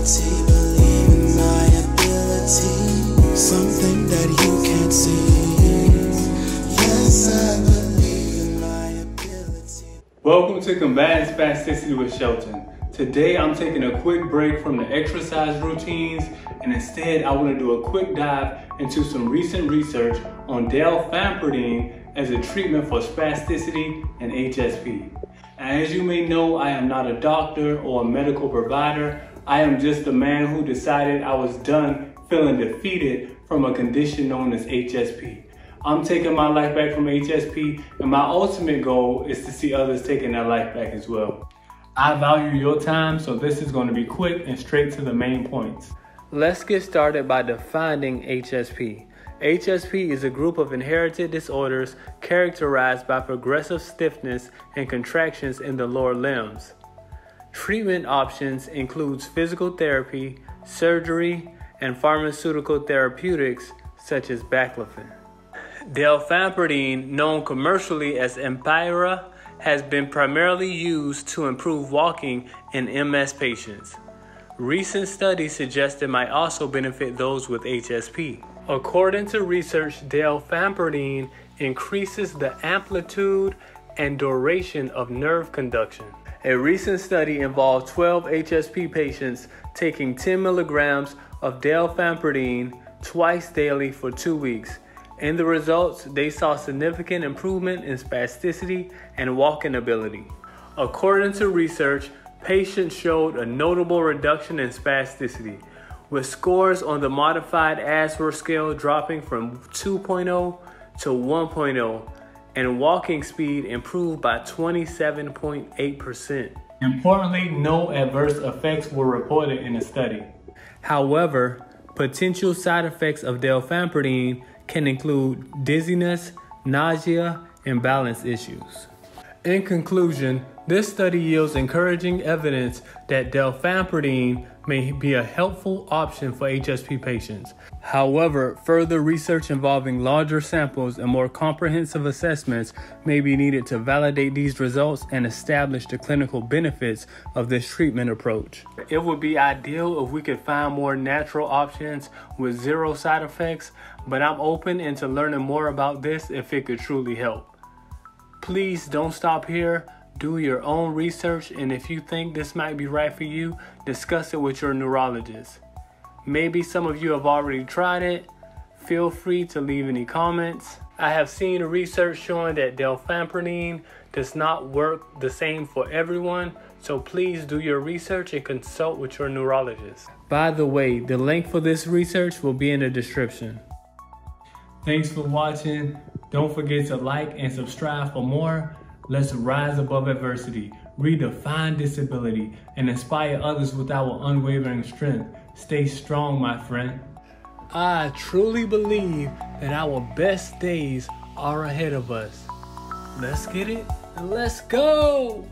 ability, believe in my ability. Something that you can't see. Yes, I believe in my ability. Welcome to Combating Spasticity with Shelton. Today I'm taking a quick break from the exercise routines and instead I want to do a quick dive into some recent research on dalfampridine as a treatment for spasticity and HSP. As you may know, I am not a doctor or a medical provider. I am just a man who decided I was done feeling defeated from a condition known as HSP. I'm taking my life back from HSP, and my ultimate goal is to see others taking their life back as well. I value your time, so this is going to be quick and straight to the main points. Let's get started by defining HSP. HSP is a group of inherited disorders characterized by progressive stiffness and contractions in the lower limbs. Treatment options includes physical therapy, surgery, and pharmaceutical therapeutics such as baclofen. Dalfampridine, known commercially as Ampyra, has been primarily used to improve walking in MS patients. Recent studies suggest it might also benefit those with HSP. According to research, dalfampridine increases the amplitude and duration of nerve conduction. A recent study involved 12 HSP patients taking 10 milligrams of dalfampridine twice daily for two weeks. In the results, they saw significant improvement in spasticity and walking ability. According to research, patients showed a notable reduction in spasticity, with scores on the modified Ashworth scale dropping from 2.0 to 1.0 and walking speed improved by 27.8%. Importantly, no adverse effects were reported in the study. However, potential side effects of dalfampridine can include dizziness, nausea, and balance issues. In conclusion, this study yields encouraging evidence that dalfampridine may be a helpful option for HSP patients. However, further research involving larger samples and more comprehensive assessments may be needed to validate these results and establish the clinical benefits of this treatment approach. It would be ideal if we could find more natural options with zero side effects, but I'm open into learning more about this if it could truly help. Please don't stop here. Do your own research, and if you think this might be right for you, discuss it with your neurologist. Maybe some of you have already tried it. Feel free to leave any comments. I have seen research showing that dalfampridine does not work the same for everyone, so please do your research and consult with your neurologist. By the way, the link for this research will be in the description. Thanks for watching. Don't forget to like and subscribe for more. Let's rise above adversity, redefine disability, and inspire others with our unwavering strength. Stay strong, my friend. I truly believe that our best days are ahead of us. Let's get it and let's go!